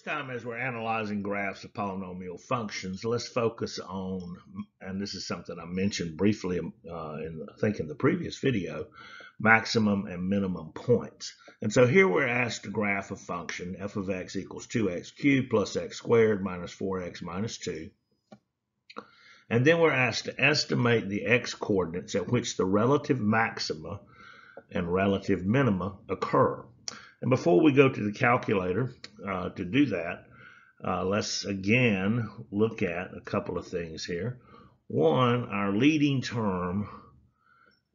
This time as we're analyzing graphs of polynomial functions, let's focus on, and this is something I mentioned briefly uh, in, I think in the previous video, maximum and minimum points. And so here we're asked to graph a function, f of x equals 2x cubed plus x squared minus 4x minus 2. And then we're asked to estimate the x coordinates at which the relative maxima and relative minima occur. And before we go to the calculator uh, to do that, uh, let's again look at a couple of things here. One, our leading term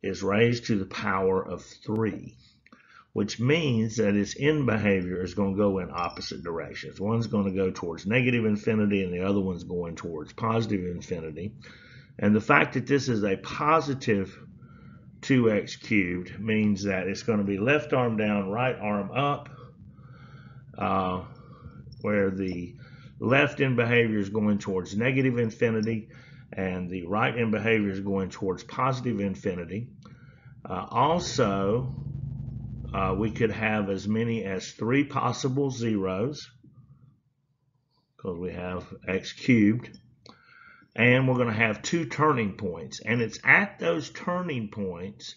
is raised to the power of 3, which means that its end behavior is going to go in opposite directions. One's going to go towards negative infinity and the other one's going towards positive infinity. And the fact that this is a positive 2x cubed means that it's going to be left arm down, right arm up, uh, where the left end behavior is going towards negative infinity and the right end behavior is going towards positive infinity. Uh, also, uh, we could have as many as three possible zeros because we have x cubed and we're going to have two turning points. And it's at those turning points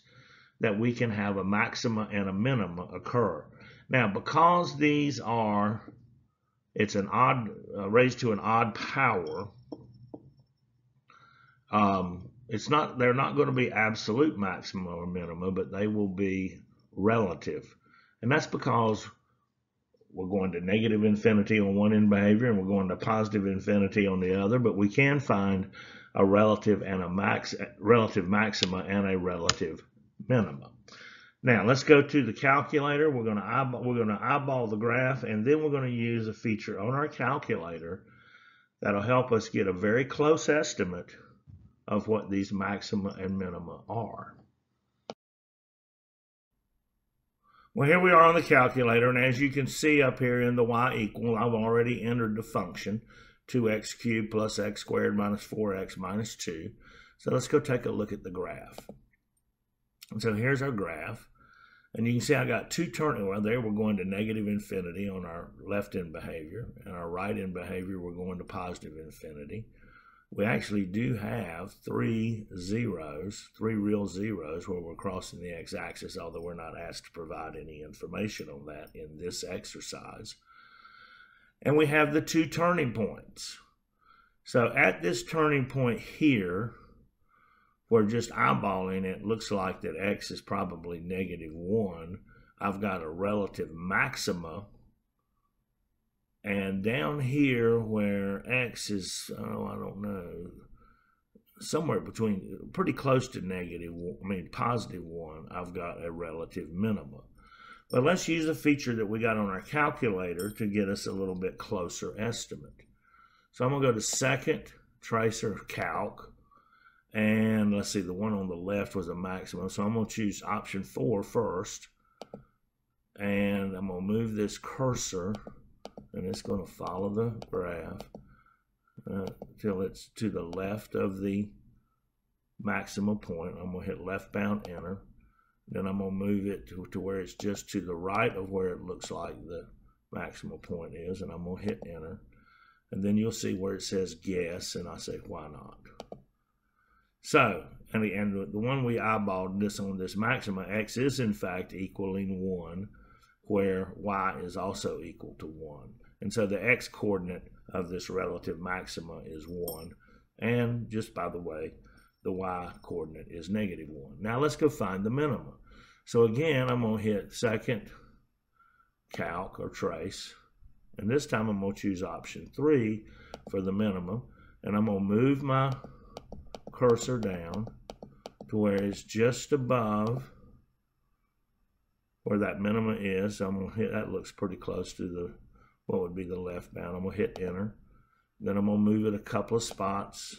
that we can have a maxima and a minima occur. Now, because these are, it's an odd, uh, raised to an odd power, um, it's not, they're not going to be absolute maxima or minima, but they will be relative. And that's because we're going to negative infinity on one end behavior and we're going to positive infinity on the other, but we can find a relative and a max relative maxima and a relative minima. Now let's go to the calculator. We're going to eyeball, we're going to eyeball the graph and then we're going to use a feature on our calculator that'll help us get a very close estimate of what these maxima and minima are. Well, here we are on the calculator, and as you can see up here in the y equal, I've already entered the function 2x cubed plus x squared minus 4x minus 2. So let's go take a look at the graph. And so here's our graph. And you can see I got two turning, well there we're going to negative infinity on our left end behavior, and our right end behavior we're going to positive infinity we actually do have three zeros, three real zeros where we're crossing the x-axis, although we're not asked to provide any information on that in this exercise. And we have the two turning points. So at this turning point here, we're just eyeballing it, looks like that x is probably negative 1. I've got a relative maxima and down here where x is, oh, I don't know, somewhere between, pretty close to negative, I mean positive 1, I've got a relative minimum. But let's use a feature that we got on our calculator to get us a little bit closer estimate. So I'm going to go to second, trace or, calc. And let's see, the one on the left was a maximum. So I'm going to choose option four first. And I'm going to move this cursor and it's going to follow the graph uh, until it's to the left of the maximum point. I'm going to hit left bound enter. Then I'm going to move it to, to where it's just to the right of where it looks like the maximum point is, and I'm going to hit enter. And then you'll see where it says guess, and I say, why not? So, and the, and the one we eyeballed this on this maxima, x is in fact equaling 1 where y is also equal to 1. And so the x coordinate of this relative maxima is 1. And just by the way, the y coordinate is negative 1. Now let's go find the minimum. So again, I'm going to hit second calc or trace. And this time I'm going to choose option 3 for the minimum. And I'm going to move my cursor down to where it's just above where that minima is. I'm gonna hit that looks pretty close to the what would be the left bound. I'm gonna hit enter. Then I'm gonna move it a couple of spots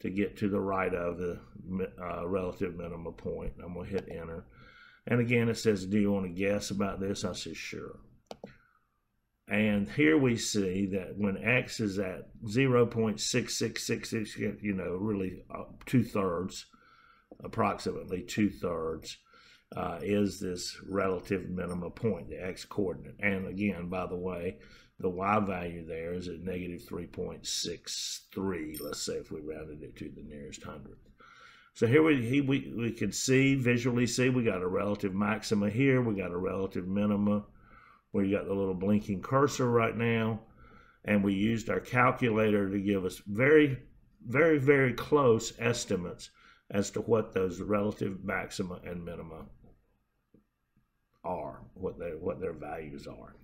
to get to the right of the uh, relative minima point. I'm gonna hit enter. And again, it says, do you want to guess about this? I say, sure. And here we see that when x is at 0.6666, you know, really uh, two thirds, approximately two thirds, uh, is this relative minima point, the x coordinate. And again, by the way, the y value there is at negative 3.63, let's say if we rounded it to the nearest hundredth. So here we, he, we, we can see, visually see, we got a relative maxima here, we got a relative minima, you got the little blinking cursor right now. And we used our calculator to give us very, very, very close estimates as to what those relative maxima and minima are, what their what their values are.